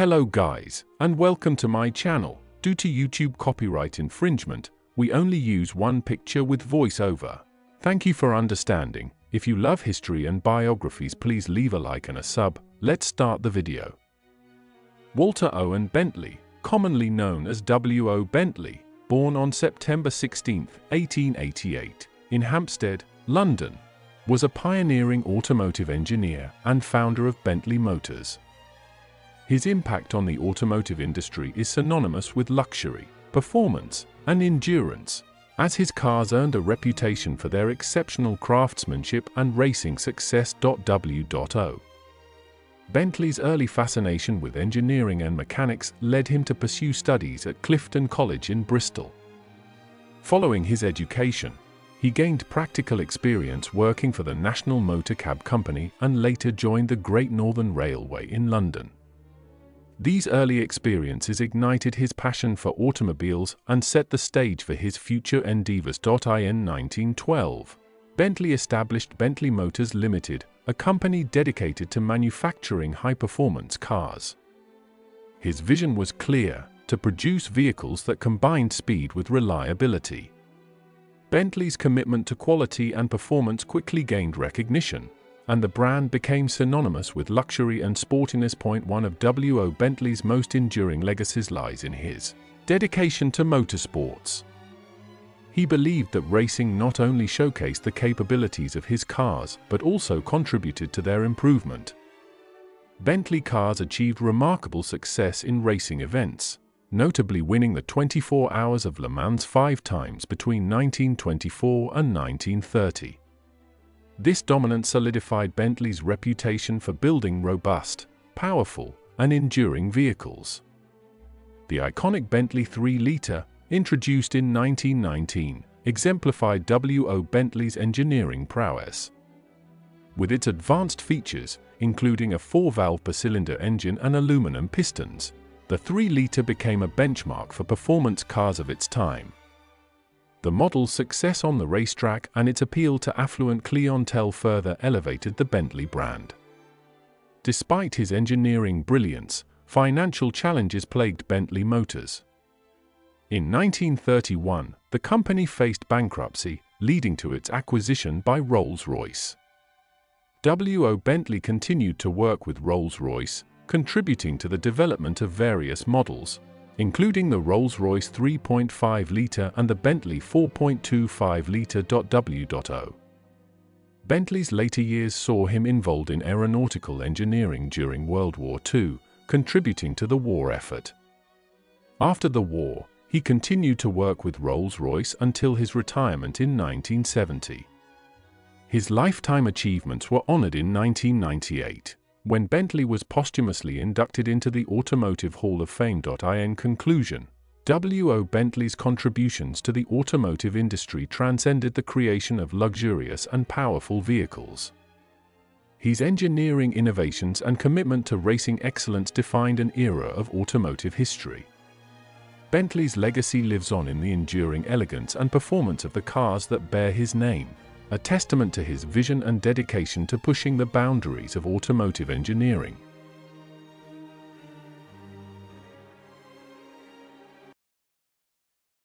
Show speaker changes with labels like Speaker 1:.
Speaker 1: Hello guys, and welcome to my channel. Due to YouTube copyright infringement, we only use one picture with voiceover. Thank you for understanding. If you love history and biographies please leave a like and a sub. Let's start the video. Walter Owen Bentley, commonly known as W.O. Bentley, born on September 16, 1888, in Hampstead, London, was a pioneering automotive engineer and founder of Bentley Motors. His impact on the automotive industry is synonymous with luxury, performance, and endurance, as his cars earned a reputation for their exceptional craftsmanship and racing success. W.O. Bentley's early fascination with engineering and mechanics led him to pursue studies at Clifton College in Bristol. Following his education, he gained practical experience working for the National Motor Cab Company and later joined the Great Northern Railway in London. These early experiences ignited his passion for automobiles and set the stage for his future endeavors. In 1912, Bentley established Bentley Motors Limited, a company dedicated to manufacturing high-performance cars. His vision was clear, to produce vehicles that combined speed with reliability. Bentley's commitment to quality and performance quickly gained recognition, and the brand became synonymous with luxury and sportiness. Point one of W.O. Bentley's most enduring legacies lies in his dedication to motorsports. He believed that racing not only showcased the capabilities of his cars but also contributed to their improvement. Bentley cars achieved remarkable success in racing events, notably winning the 24 Hours of Le Mans five times between 1924 and 1930. This dominance solidified Bentley's reputation for building robust, powerful, and enduring vehicles. The iconic Bentley 3-litre, introduced in 1919, exemplified W.O. Bentley's engineering prowess. With its advanced features, including a four-valve per-cylinder engine and aluminum pistons, the 3-litre became a benchmark for performance cars of its time. The model's success on the racetrack and its appeal to affluent clientele further elevated the Bentley brand. Despite his engineering brilliance, financial challenges plagued Bentley Motors. In 1931, the company faced bankruptcy, leading to its acquisition by Rolls-Royce. W.O. Bentley continued to work with Rolls-Royce, contributing to the development of various models, including the Rolls-Royce 3.5-litre and the Bentley 4.25-litre. W.O. Bentley's later years saw him involved in aeronautical engineering during World War II, contributing to the war effort. After the war, he continued to work with Rolls-Royce until his retirement in 1970. His lifetime achievements were honored in 1998 when Bentley was posthumously inducted into the Automotive Hall of Fame. In conclusion, W.O. Bentley's contributions to the automotive industry transcended the creation of luxurious and powerful vehicles. His engineering innovations and commitment to racing excellence defined an era of automotive history. Bentley's legacy lives on in the enduring elegance and performance of the cars that bear his name a testament to his vision and dedication to pushing the boundaries of automotive engineering.